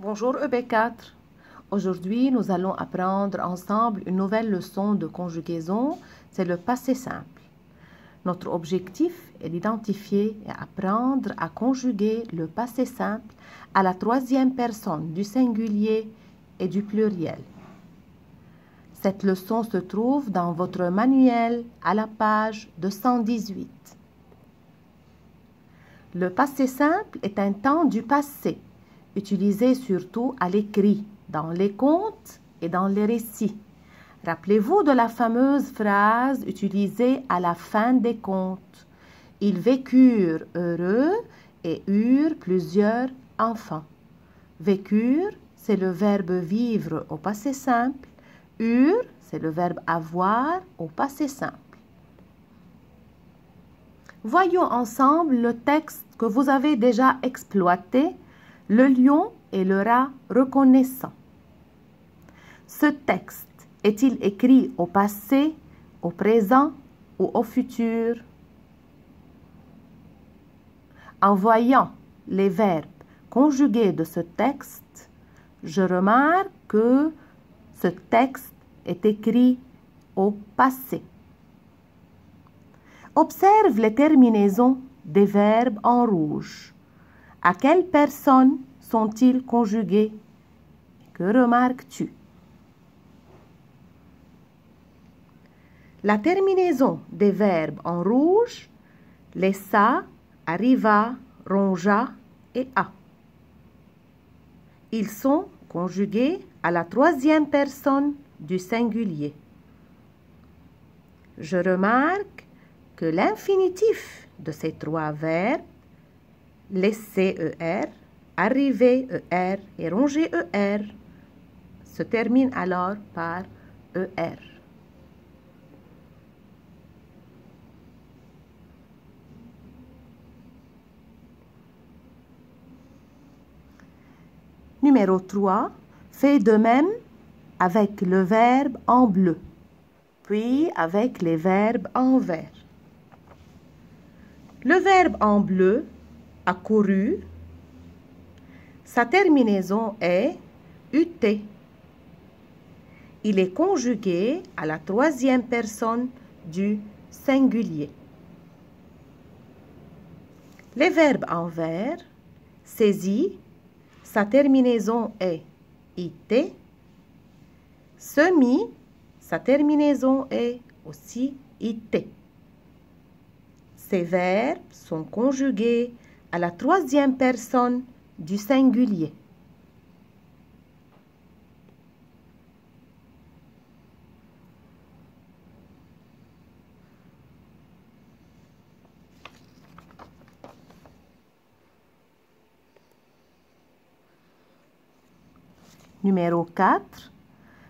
Bonjour EB4. Aujourd'hui, nous allons apprendre ensemble une nouvelle leçon de conjugaison, c'est le passé simple. Notre objectif est d'identifier et apprendre à conjuguer le passé simple à la troisième personne du singulier et du pluriel. Cette leçon se trouve dans votre manuel à la page 218. Le passé simple est un temps du passé utilisé surtout à l'écrit, dans les contes et dans les récits. Rappelez-vous de la fameuse phrase utilisée à la fin des contes. Ils vécurent heureux et eurent plusieurs enfants. Vécurent, c'est le verbe vivre au passé simple. Eurent, c'est le verbe avoir au passé simple. Voyons ensemble le texte que vous avez déjà exploité le lion et le rat reconnaissant. Ce texte est-il écrit au passé, au présent ou au futur? En voyant les verbes conjugués de ce texte, je remarque que ce texte est écrit au passé. Observe les terminaisons des verbes en rouge. À quelle personne sont-ils conjugués? Que remarques-tu? La terminaison des verbes en rouge, laissa, arriva, rongea et a. Ils sont conjugués à la troisième personne du singulier. Je remarque que l'infinitif de ces trois verbes laisser ER, arriver ER et ronger ER se termine alors par ER. Numéro 3. Fait de même avec le verbe en bleu, puis avec les verbes en vert. Le verbe en bleu accouru. Sa terminaison est UT. Il est conjugué à la troisième personne du singulier. Les verbes en vers, saisi, sa terminaison est IT. Semi, sa terminaison est aussi IT. Ces verbes sont conjugués à la troisième personne du singulier. Numéro 4.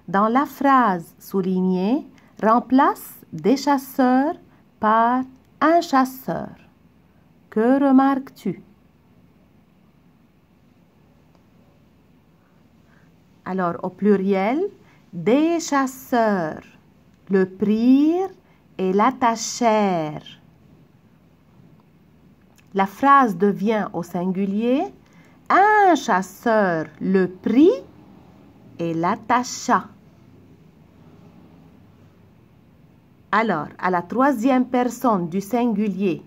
Dans la phrase soulignée, remplace des chasseurs par un chasseur. Que remarques-tu? Alors, au pluriel, des chasseurs le prirent et l'attachèrent. La phrase devient au singulier un chasseur le prit et l'attacha. Alors, à la troisième personne du singulier,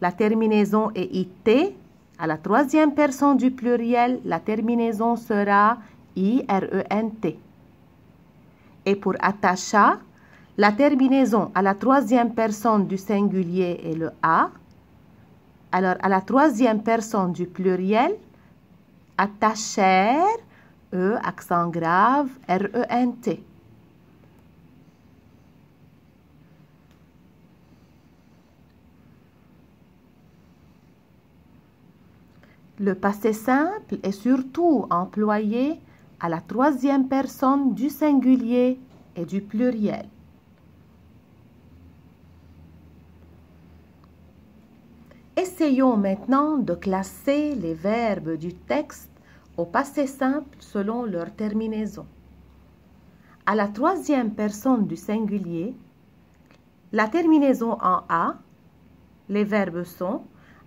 la terminaison est IT. À la troisième personne du pluriel, la terminaison sera IRENT. Et pour attacha, la terminaison à la troisième personne du singulier est le A. Alors, à la troisième personne du pluriel, attachèrent, E, accent grave, RENT. Le passé simple est surtout employé à la troisième personne du singulier et du pluriel. Essayons maintenant de classer les verbes du texte au passé simple selon leur terminaison. À la troisième personne du singulier, la terminaison en A, les verbes sont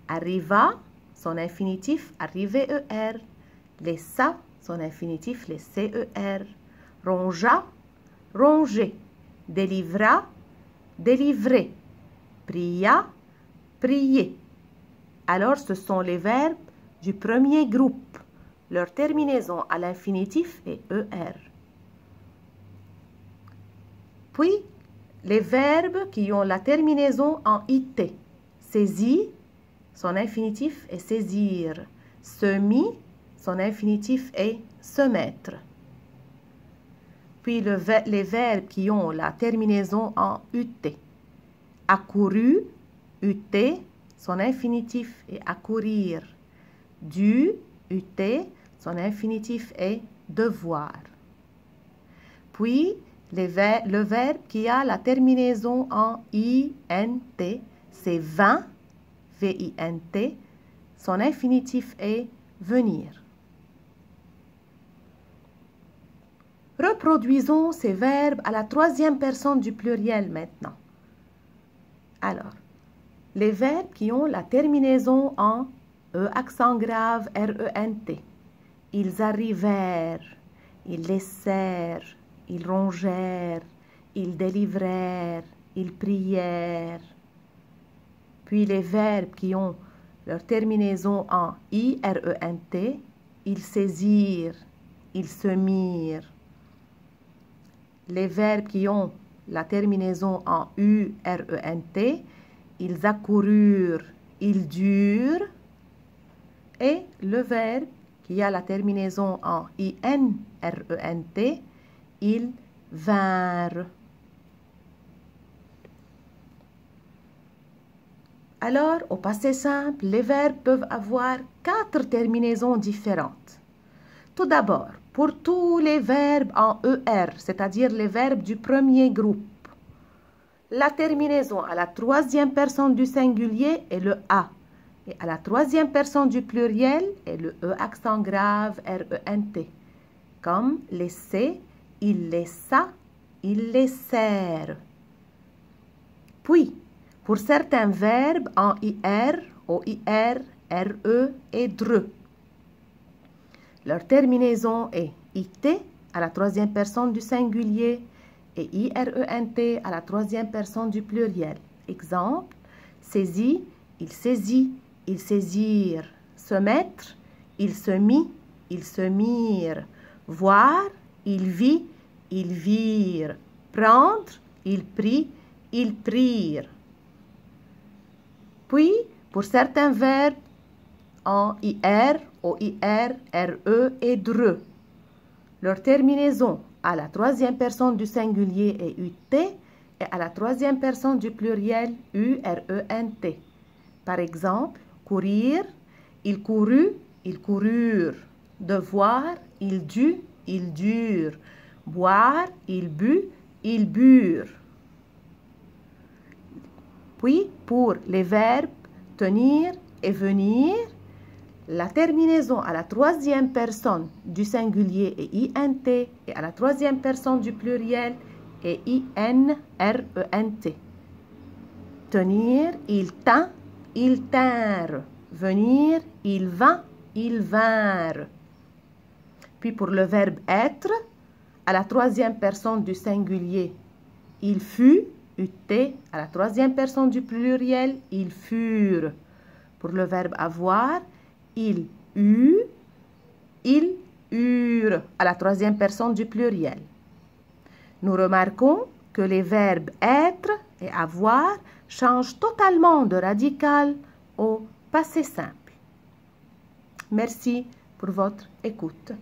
arriva, son infinitif arrivé ER, les sa, son infinitif, les CER. Rongea, ronger. Délivra, délivrer. Pria, prier. Alors, ce sont les verbes du premier groupe. Leur terminaison à l'infinitif est ER. Puis, les verbes qui ont la terminaison en IT. Saisi, son infinitif est saisir. Semi, son infinitif est se mettre. Puis les verbes qui ont la terminaison en UT. Accouru, UT, son infinitif est accourir. Du, UT, son infinitif est devoir. Puis le verbe qui a la terminaison en INT, c'est vint, V-I-N-T. Son infinitif est venir. Reproduisons ces verbes à la troisième personne du pluriel maintenant. Alors, les verbes qui ont la terminaison en E accent grave R-E-N-T. Ils arrivèrent, ils laissèrent, ils rongèrent, ils délivrèrent, ils prièrent. Puis les verbes qui ont leur terminaison en I-R-E-N-T, ils saisirent, ils se mirent. Les verbes qui ont la terminaison en U-R-E-N-T, ils accoururent, ils durent. Et le verbe qui a la terminaison en I-N-R-E-N-T, ils vinrent. Alors, au passé simple, les verbes peuvent avoir quatre terminaisons différentes. Tout d'abord, pour tous les verbes en ER, c'est-à-dire les verbes du premier groupe, la terminaison à la troisième personne du singulier est le A. Et à la troisième personne du pluriel est le E accent grave R-E-N-T. Comme laisser, il laissa, il laissèrent. Puis, pour certains verbes en IR, OIR, RE et DRE, leur terminaison est IT à la troisième personne du singulier et IRENT à la troisième personne du pluriel. Exemple, saisi, il saisit, il saisirent. Se mettre, il se mit, il se mirent. Voir, il vit, ils virent. Prendre, il prit, ils prirent. Puis, pour certains verbes en IR, OIR, RE et DRE, leur terminaison à la troisième personne du singulier est UT et à la troisième personne du pluriel URENT. Par exemple, courir, il courut, ils coururent. Devoir, il dut, ils durent. Boire, il but, ils burent. Puis, pour les verbes tenir et venir, la terminaison à la troisième personne du singulier est INT et à la troisième personne du pluriel est INRENT. Tenir, il tint, il tinrent. Venir, il vint, ils vinrent. Puis pour le verbe être, à la troisième personne du singulier, il fut, UT, à la troisième personne du pluriel, ils furent. Pour le verbe avoir, il eut, ils eurent, à la troisième personne du pluriel. Nous remarquons que les verbes être et avoir changent totalement de radical au passé simple. Merci pour votre écoute.